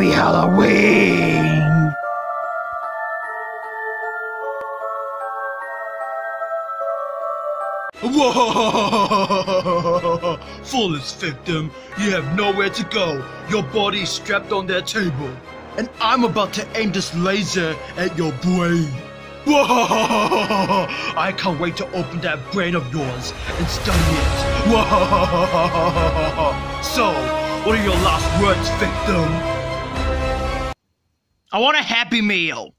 Happy Halloween! Whoa! Flawless victim, you have nowhere to go. Your body is strapped on that table. And I'm about to aim this laser at your brain. Whoa! I can't wait to open that brain of yours and study it. Whoa! So, what are your last words, victim? I want a Happy Meal!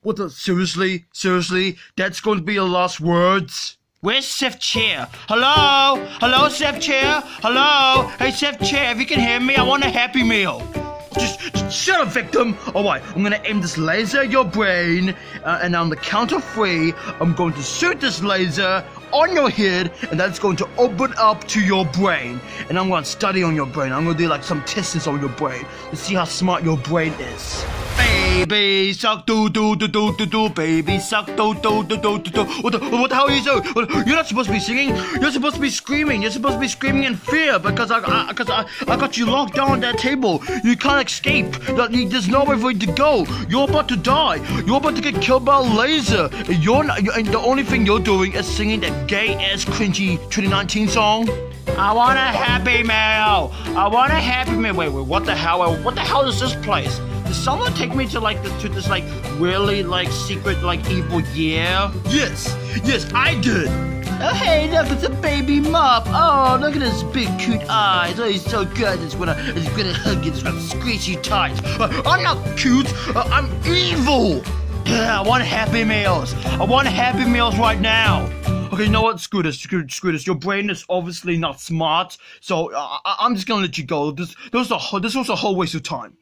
What the? Seriously? Seriously? That's going to be your last words? Where's Chef Chair? Hello? Hello, Chef Chair? Hello? Hey, Chef Chair, if you can hear me, I want a Happy Meal. Just, just shut up, victim! Alright, I'm gonna aim this laser at your brain, uh, and on the count of three, I'm going to shoot this laser on your head, and that's going to open up to your brain. And I'm gonna study on your brain. I'm gonna do like some tests on your brain to see how smart your brain is. Baby Shark do do do do do do baby shark do do do do do do What the, what the hell are you doing? You're not supposed to be singing. You're supposed to be screaming. You're supposed to be screaming in fear because I, I, cause I, I got you locked down on that table. You can't escape. There's nowhere for you to go. You're about to die. You're about to get killed by a laser. And You're not, and the only thing you're doing is singing that gay ass cringy 2019 song. I want a Happy Meal. I want a Happy Meal. Wait, wait, what the hell? What the hell is this place? Did someone take me to like this, to this like really like secret like evil yeah? Yes, yes, I did. Oh hey, look, it's a baby mop. Oh, look at his big cute eyes. Oh, he's so good. I just wanna, I just wanna hug you. Just wanna squeeze you tight. Uh, I'm not cute. Uh, I'm evil. Yeah, I want Happy Meals. I want Happy Meals right now. Okay, you know what? Screw this. Screw, screw this. Your brain is obviously not smart, so uh, I, I'm just gonna let you go. This, this was a, whole- this was a whole waste of time.